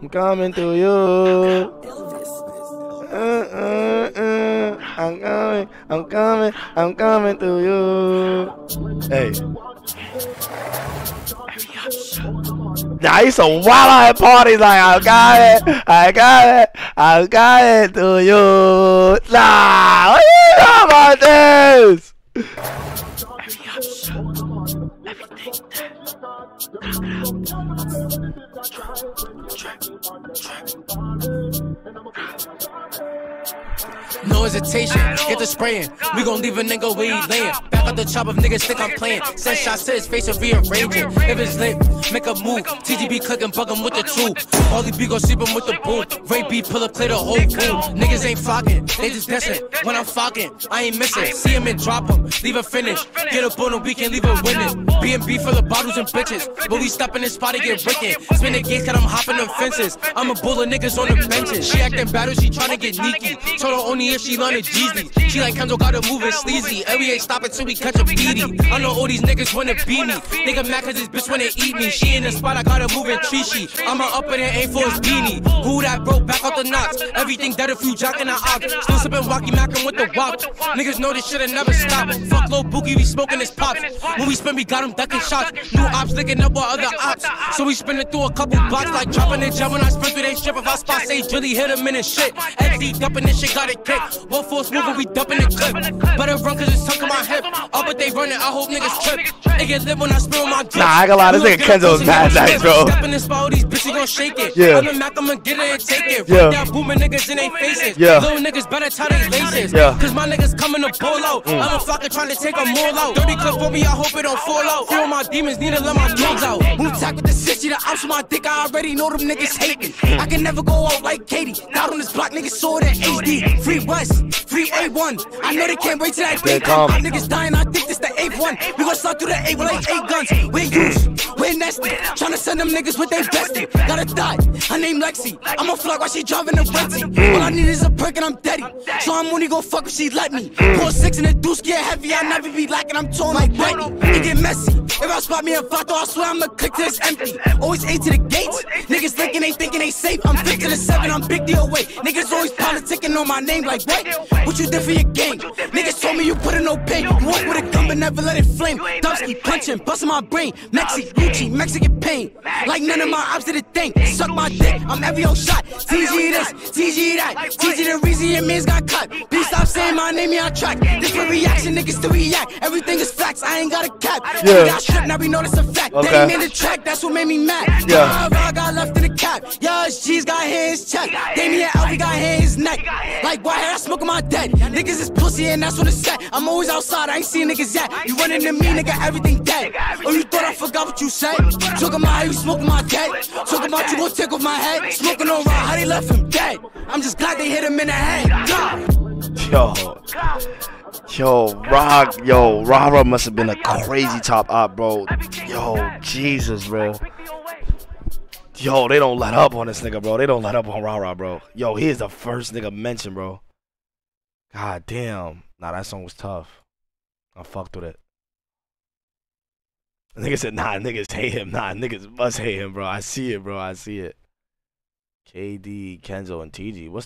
I'm coming to you. Uh, uh, uh, I'm coming, I'm coming, I'm coming to you. Hey. Now I used to wild out at parties like I got it, I got it, I got it to you. Nah, what you talking about this? Trap, trap, trap. No hesitation, get the spraying. We gon' leave a nigga where he layin'. Back up the chop of niggas think I'm playing. Send shots to his face and rearrange it. If it's lit, make a move. TGB clicking, bug him with the two. All these B gon' sleep him with the boom. Ray B pull up, clear the whole room. Niggas ain't flocking, they just dissing. When I'm fucking, I ain't missing. See him and drop him, leave a finish. Get up on him, we can leave a winning. B&B full of bottles and bitches. But we stop in this spot and get ricken. Spin the gates, cause I'm hopping the fences. I'm a bull of niggas on the benches. She acting battle, she tryna get sneaky. Told her only if she learned Jeezy. She like Kenzo got her moving sleazy. And we ain't stopping till we catch a beaty. I know all these niggas wanna beat me. Nigga mad cause this bitch wanna eat me. She in the spot, I got her moving treachy. I'ma up it and aim for his beanie. Who that broke back off the knots? Everything dead if you jockin' the ox. Still sippin' walkie mackin' with the wop. Niggas know this shit'll never stop. Fuck low boogie, we smoking this pops. When we spin, we got him ducking shots. New ops licking up with other ops. So we spinning through a couple blocks like dropping it jump when I sprint through they strip. If I spot say Drilly hit him in his shit. XD dumping this shit, got it kicked. One force moving, we dumping the clip. Better run cause it's tucking my hip. Up but they running, I hope niggas trip. They get lit when I spill my drip. Nah, I ain't gonna lie, this nigga Kenzo's mad nice, bro. Step in this spot, all these bitches gon' shake it. Yeah. I'm the Mac, I'ma get it and take it. Yeah. Right down booming niggas in they faces. Yeah. Little niggas better tie they laces. Yeah. Cause my niggas coming to pull out. Mm. I'm a flocker trying to take a mall out. Dirty clip for me, I hope it don't fall out. All my demons need to let my dogs out. Who attack with the 60, the ops with my dick, I already know them niggas hate me. I can never go out like Katie. Out on this block, niggas saw it in HD. Free West, free A1. I know they can't wait till that They day come. come. My niggas dying, I think this the eighth one. We gon' slide through the eight with like eight guns. We're used, we're nasty. Tryna send them niggas with they bestie. Got a thought, her name Lexi. I'm a flock while she driving a renty. All I need is a perk and I'm deady. So I'm only gon' fuck if she let me. Pour six and the deuce, get heavy. I never be lacking, I'm torn like Betty. It get messy. If I spot me a Vato, I swear I'ma click till it's empty. Always eight to the gates. Niggas thinking they thinking they safe. I'm big to the seven, I'm big deal away. Niggas always politicking on my name like what? What you did for your gang? Niggas told me you put in no pain. You walk with a gun but never let it flame. Dubsky punching, busting my brain. Mexi, Gucci, Mexican pain. Like none of my ops did a thing. Suck my dick, I'm every old shot. TG this, TG that. TG the reason your mans got cut. Please stop saying my name, yeah, I track. This for reaction, niggas to react. Everything is facts, I ain't got a cap. Yeah. We got stripped, now we know that's a fact. Okay. They made the track, that's what made me mad. Yeah. Cap. Yo, G's got hands checked. Damien Alvey got hands neck. Like, why I smoke my dead? Niggas is pussy and that's what it's set. I'm always outside, I ain't seen niggas yet. You running to me, nigga, everything dead. Oh, you thought I forgot what you said? Talking about how you smoking my dead. Talking about you gon' take off my head. Smoking on raw, how they left him dead. I'm just glad they hit him in the head. Yo. Yo, Rock, yo, Rara must have been a crazy top op, bro. Yo, Jesus, bro. Yo, they don't let up on this nigga, bro. They don't let up on Rara, bro. Yo, he is the first nigga mentioned, bro. God damn. Nah, that song was tough. I fucked with it. Nigga said, nah, niggas hate him. Nah, niggas must hate him, bro. I see it, bro. I see it. KD, Kenzo, and TG. What's